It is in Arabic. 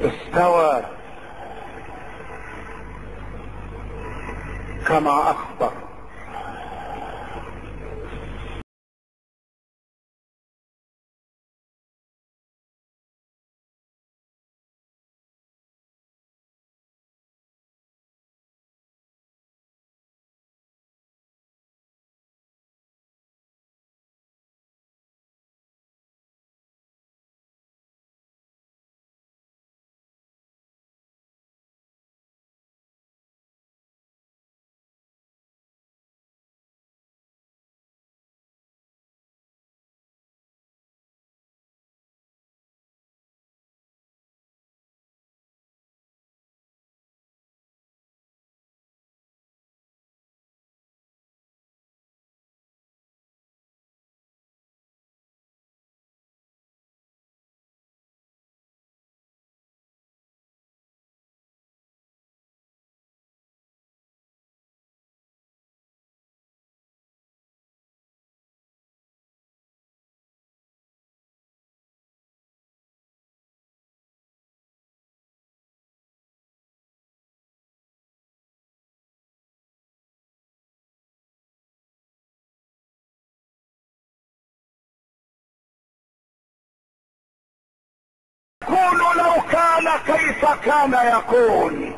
استوى. كما أخبر. يقول لو كان كيف كان يكون.